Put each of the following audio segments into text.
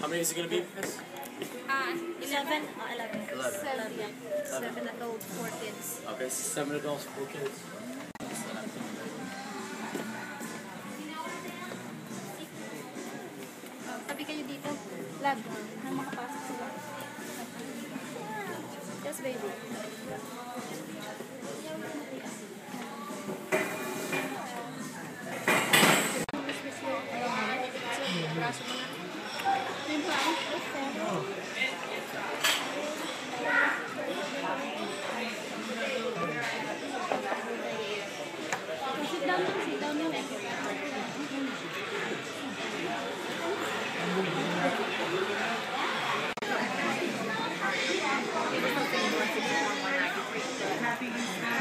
How many is it gonna be? Miss? Ah, 11? Oh, 11. Eleven. 7, yeah. 7 adults, 4 kids. Okay, seven adults, four kids. Dito. Lab. Nang makapasok sila. Yes, baby.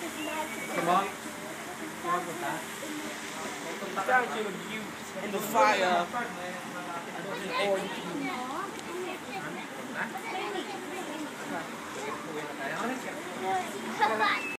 Come on. In the fire.